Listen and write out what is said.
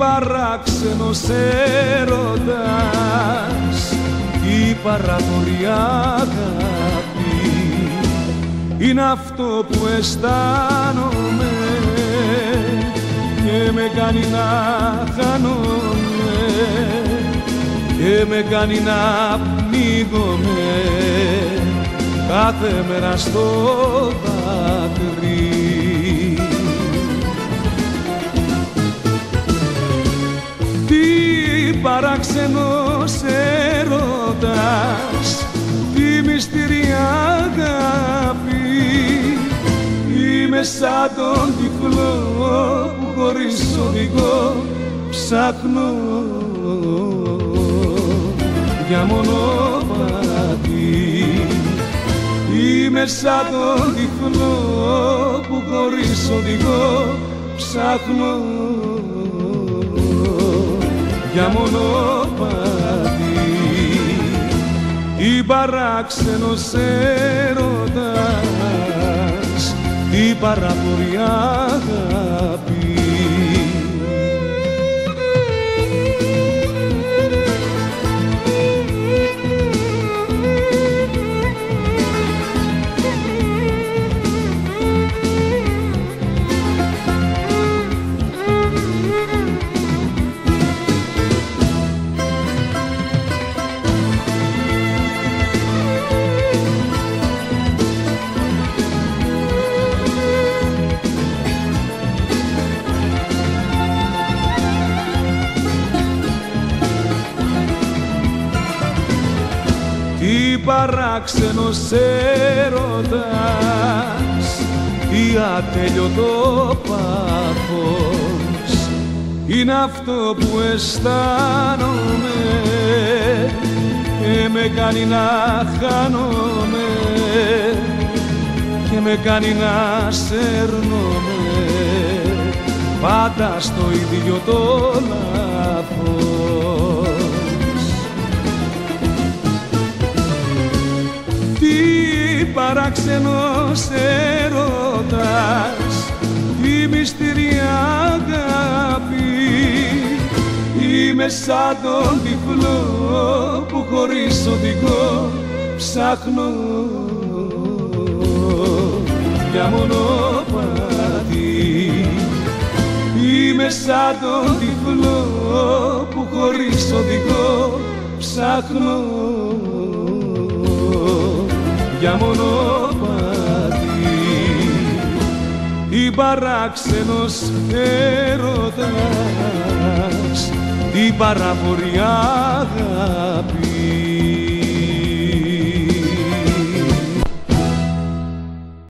τι παράξενος έρωτας τι παραποριά αγάπη είναι αυτό που αισθάνομαι και με κάνει να χάνομαι και με κάνει να πνίγομαι. Κάθε μέρα στο δάκρυ παράξενος έρωτας τι μυστηρή αγάπη. Είμαι σαν τον τυφλό που χωρίς οδηγό ψάχνω. Για μονοπάτι Είμαι σαν τον τυφλό που χωρίς οδηγό ψάχνω για μονοπάτι. Τι παράξενος έρωτας, τι παραποριά αγάπης παράξενος έρωτας Τι ατέλειωτο πάθος. Είναι αυτό που αισθάνομαι Και με κάνει να χάνομαι Και με κάνει να σέρνομαι Πάντα στο ίδιο το λάθος παράξενος έρωτας. Τι μυστηρή αγάπη Είμαι σαν τον τυφλό που χωρίς οδηγό ψάχνω. Για μονοπάτι Είμαι σαν τον τυφλό που χωρίς οδηγό ψάχνω για μονοπάτι. Τι παράξενος έρωτας, τι παραποριά αγάπη